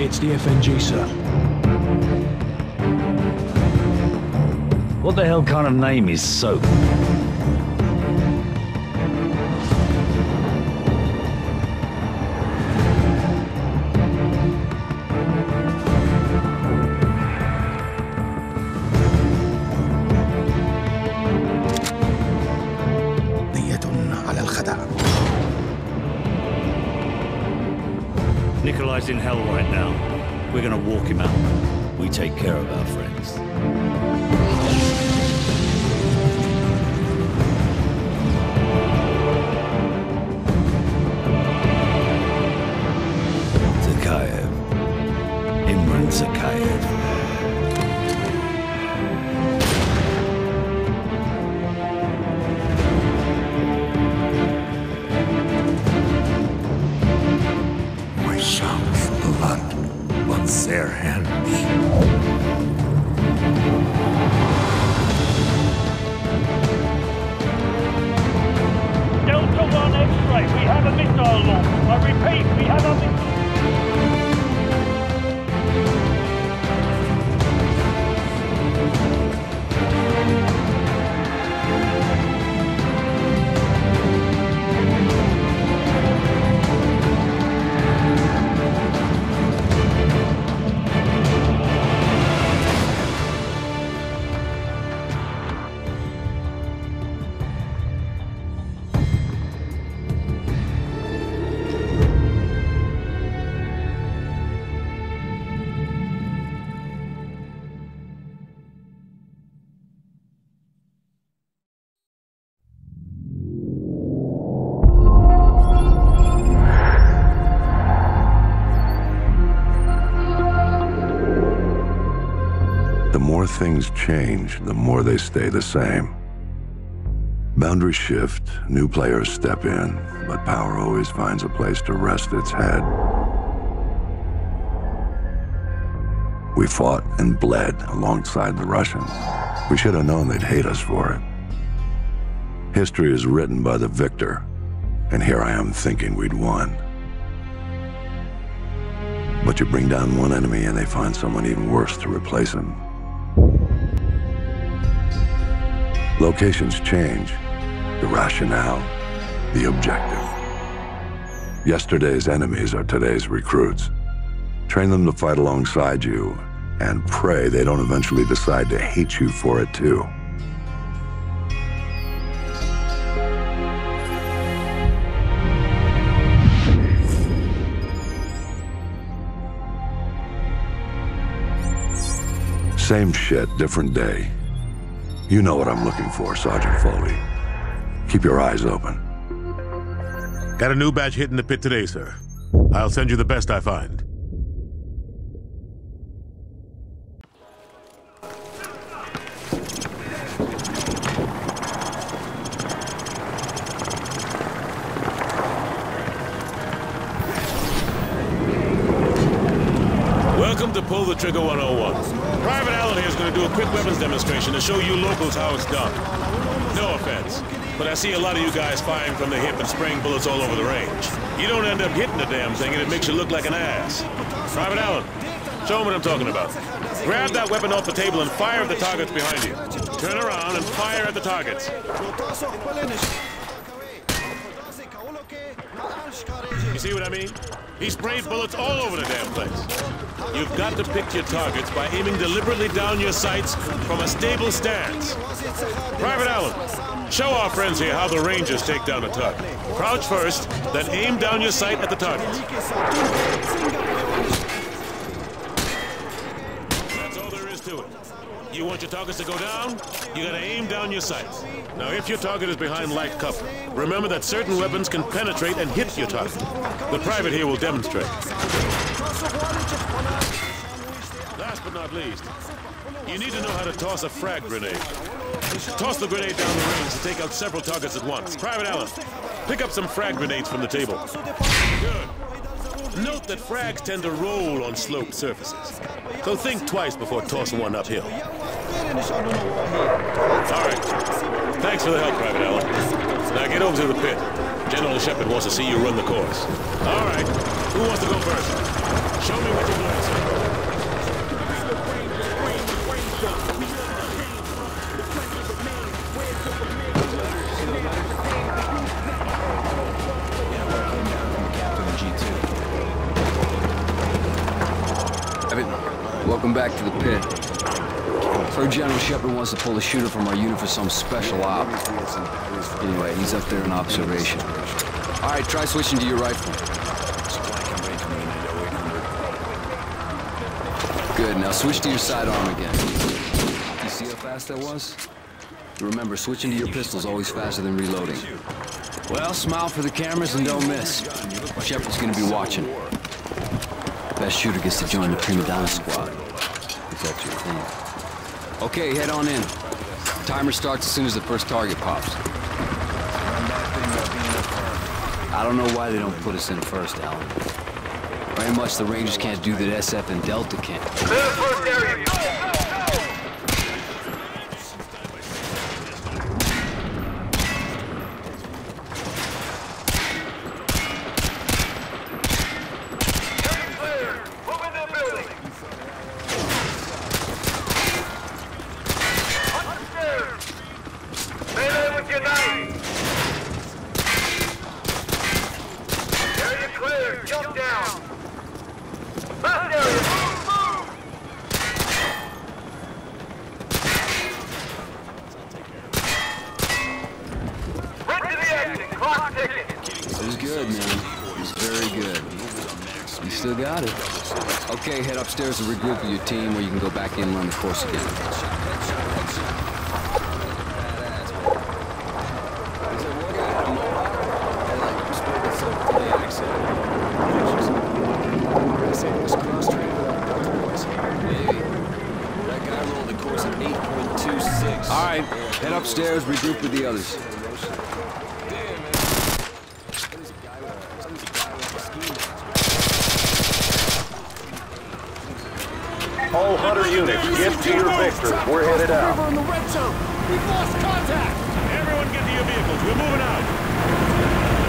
It's the FNG, sir. What the hell kind of name is Soap? نية على الخدع Nikolai's in hell right now. We're gonna walk him out. We take care of our friends. X-ray, we have a missile launch. I repeat, we have a missile... things change, the more they stay the same. Boundaries shift, new players step in, but power always finds a place to rest its head. We fought and bled alongside the Russians. We should have known they'd hate us for it. History is written by the victor, and here I am thinking we'd won. But you bring down one enemy and they find someone even worse to replace him. Locations change, the rationale, the objective. Yesterday's enemies are today's recruits. Train them to fight alongside you and pray they don't eventually decide to hate you for it too. Same shit, different day. You know what I'm looking for, Sergeant Foley. Keep your eyes open. Got a new batch hitting the pit today, sir. I'll send you the best I find. Welcome to Pull the Trigger 101. Private Allen here is going to do a quick weapons demonstration to show you locals how it's done. No offense, but I see a lot of you guys firing from the hip and spraying bullets all over the range. You don't end up hitting the damn thing and it makes you look like an ass. Private Allen, show them what I'm talking about. Grab that weapon off the table and fire at the targets behind you. Turn around and fire at the targets. You see what I mean? He sprayed bullets all over the damn place. You've got to pick your targets by aiming deliberately down your sights from a stable stance. Private Allen, show our friends here how the Rangers take down a target. Crouch first, then aim down your sight at the target. That's all there is to it. You want your targets to go down? You gotta aim down your sights. Now, if your target is behind light cover, remember that certain weapons can penetrate and hit your target. The private here will demonstrate. Last but not least, you need to know how to toss a frag grenade. Toss the grenade down the range to take out several targets at once. Private Allen, pick up some frag grenades from the table. Good. Note that frags tend to roll on sloped surfaces. So think twice before tossing one uphill. All right. Thanks for the help, Private Allen. Now get over to the pit. General Shepard wants to see you run the course. All right. Who wants to go first? Show me what you're doing, sir. Evan, welcome back to the pit. Heard General Shepard wants to pull the shooter from our unit for some special op. Anyway, he's up there in observation. All right, try switching to your rifle. Good, now switch to your sidearm again. You see how fast that was? Remember, switching to your pistol's always faster than reloading. Well, smile for the cameras and don't miss. Shepard's gonna be watching. Best shooter gets to join the Prima Donna squad. If that's your thing. Okay, head on in. Timer starts as soon as the first target pops. I don't know why they don't put us in first, Allen. Very much the Rangers can't do that SF and Delta can. Melee with your knife! Area clear, jump down! Last area, move, move! Right to the exit, clock ticking! It was good, man. It was very good. You still got it. Okay, head upstairs and regroup with your team where you can go back in and run the course again. All right, head upstairs, regroup with the others. All Hunter units, get to your victor. We're headed out. Everyone get to your vehicles. We're moving out.